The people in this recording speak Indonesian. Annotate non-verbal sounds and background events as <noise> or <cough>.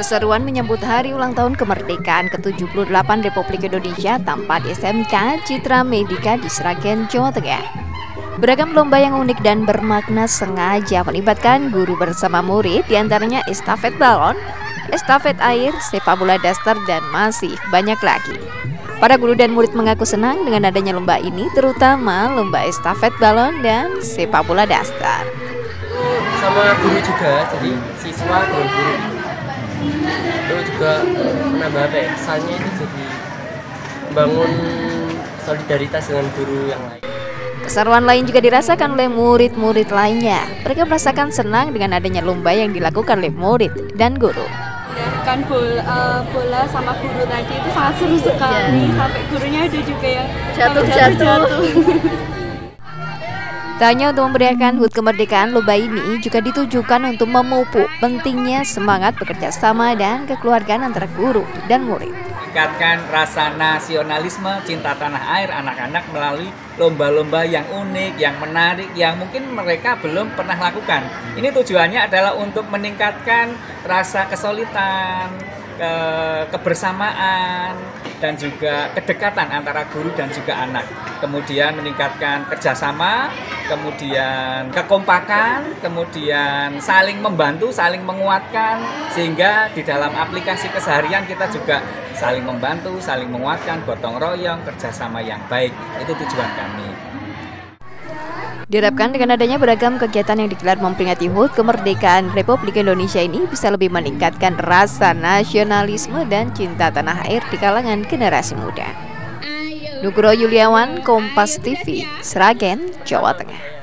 Keseruan menyambut hari ulang tahun kemerdekaan ke-78 Republik Indonesia tampak di SMK Citra Medika di Sragen, Jawa Tengah. Beragam lomba yang unik dan bermakna sengaja melibatkan guru bersama murid di antaranya estafet balon, estafet air, sepak bola daster, dan masih banyak lagi. Para guru dan murid mengaku senang dengan adanya lomba ini, terutama lomba estafet balon dan sepak bola daster. Sama guru juga, jadi siswa dan guru itu juga menambah apa ya kesannya itu jadi bangun solidaritas dengan guru yang lain Keseruan lain juga dirasakan oleh murid-murid lainnya. Mereka merasakan senang dengan adanya lomba yang dilakukan oleh murid dan guru. Kan bola, uh, bola sama guru tadi itu sangat seru sekali. Ya. Sampai gurunya ada juga yang jatuh-jatuh. <laughs> Tak hanya untuk memberiakan HUT kemerdekaan, lomba ini juga ditujukan untuk memupuk pentingnya semangat bekerja sama dan kekeluargaan antara guru dan murid. Meningkatkan rasa nasionalisme, cinta tanah air anak-anak melalui lomba-lomba yang unik, yang menarik, yang mungkin mereka belum pernah lakukan. Ini tujuannya adalah untuk meningkatkan rasa kesulitan, ke kebersamaan dan juga kedekatan antara guru dan juga anak. Kemudian meningkatkan kerjasama, kemudian kekompakan, kemudian saling membantu, saling menguatkan, sehingga di dalam aplikasi keseharian kita juga saling membantu, saling menguatkan, gotong royong, kerjasama yang baik. Itu tujuan kami. Diharapkan dengan adanya beragam kegiatan yang digelar memperingati HUT kemerdekaan Republik Indonesia ini bisa lebih meningkatkan rasa nasionalisme dan cinta tanah air di kalangan generasi muda. Nugroho Yuliawan, Kompas TV, Sragen, Jawa Tengah.